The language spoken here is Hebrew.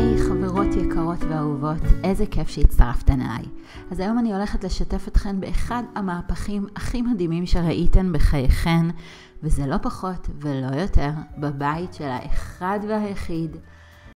היי חברות יקרות ואהובות, איזה כיף שהצטרפתן אליי. אז היום אני הולכת לשתף אתכן באחד המהפכים הכי מדהימים שראיתן בחייכן, וזה לא פחות ולא יותר בבית של האחד והיחיד,